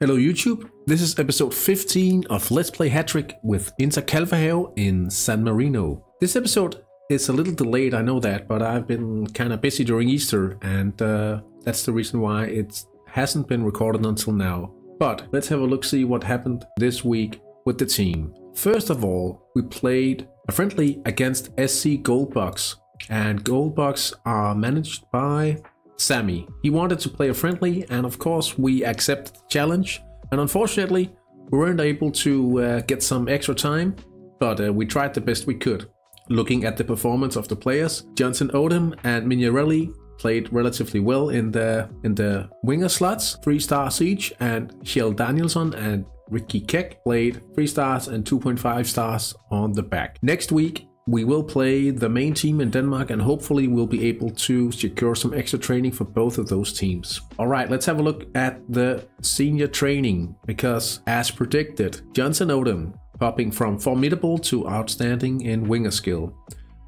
Hello YouTube, this is episode 15 of Let's Play Hattrick with Inter Calvehave in San Marino. This episode is a little delayed, I know that, but I've been kind of busy during Easter and uh, that's the reason why it hasn't been recorded until now. But let's have a look see what happened this week with the team. First of all, we played a friendly against SC Goldbox and Goldbox are managed by Sammy. He wanted to play a friendly, and of course, we accepted the challenge. And unfortunately, we weren't able to uh, get some extra time, but uh, we tried the best we could. Looking at the performance of the players, Johnson Odom and Mignarelli played relatively well in the in the winger slots, three stars each, and Kjell Danielson and Ricky Keck played 3 stars and 2.5 stars on the back. Next week, we will play the main team in Denmark and hopefully we'll be able to secure some extra training for both of those teams. Alright, let's have a look at the senior training because as predicted, Johnson Odom popping from formidable to outstanding in winger skill.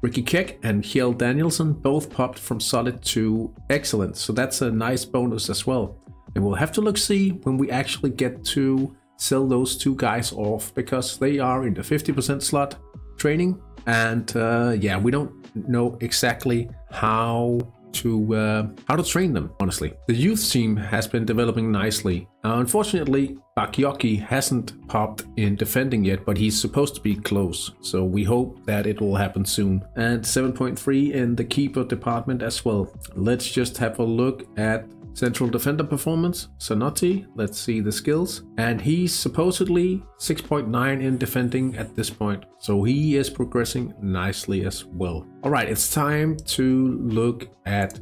Ricky Keck and Kjell Danielson both popped from solid to excellent, so that's a nice bonus as well. And we'll have to look see when we actually get to sell those two guys off because they are in the 50% slot training and uh, yeah, we don't know exactly how to uh, how to train them. Honestly, the youth team has been developing nicely. Uh, unfortunately, Bakyoki hasn't popped in defending yet, but he's supposed to be close. So we hope that it will happen soon. And 7.3 in the keeper department as well. Let's just have a look at Central defender performance, Sanotti, let's see the skills. And he's supposedly 6.9 in defending at this point. So he is progressing nicely as well. All right, it's time to look at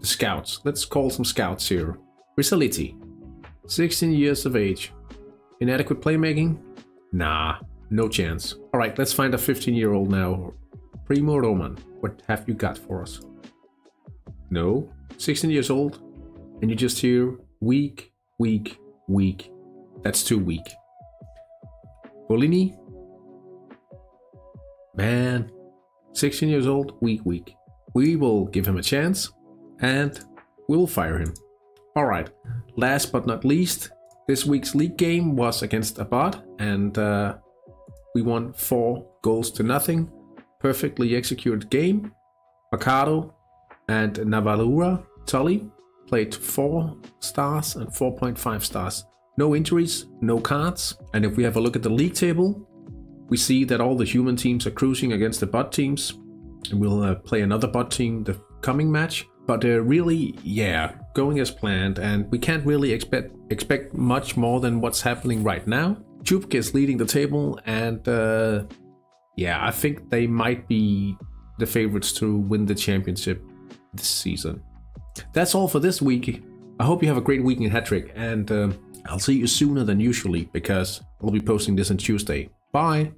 the scouts. Let's call some scouts here. Risaliti, 16 years of age. Inadequate playmaking? Nah, no chance. All right, let's find a 15 year old now. Primo Roman, what have you got for us? No, 16 years old, and you just hear weak, weak, weak. That's too weak. Bolini? Man, 16 years old, weak, weak. We will give him a chance and we will fire him. Alright, last but not least, this week's league game was against Abad and uh, we won four goals to nothing. Perfectly executed game. Mercado and Navalura Tully played 4 stars and 4.5 stars. No injuries, no cards. And if we have a look at the league table, we see that all the human teams are cruising against the bot teams. And we'll uh, play another bot team the coming match. But uh, really, yeah, going as planned. And we can't really expect expect much more than what's happening right now. Chupk is leading the table and uh, yeah, I think they might be the favorites to win the championship this season. That's all for this week. I hope you have a great week in Hattrick, and uh, I'll see you sooner than usually because I'll be posting this on Tuesday. Bye!